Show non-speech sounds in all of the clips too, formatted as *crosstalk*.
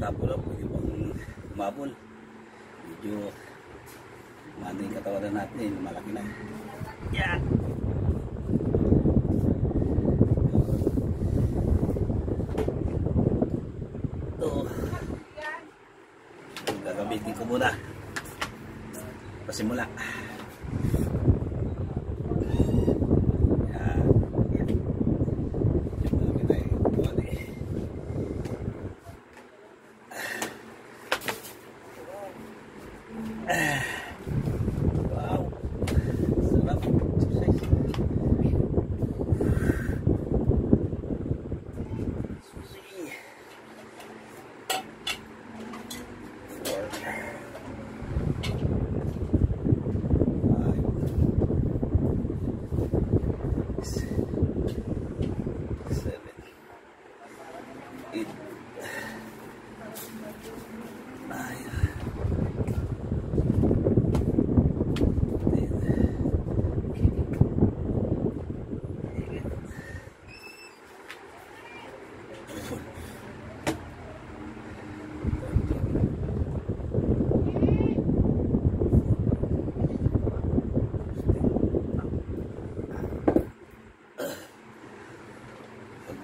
humabol. Medyo maano yung katawan natin, malaki na. Yan! Ito. Gagamitin ko muna. Pasimula. Yan. *sighs* Uh.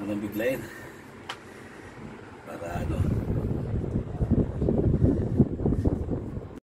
Nang biglayin. Para ano,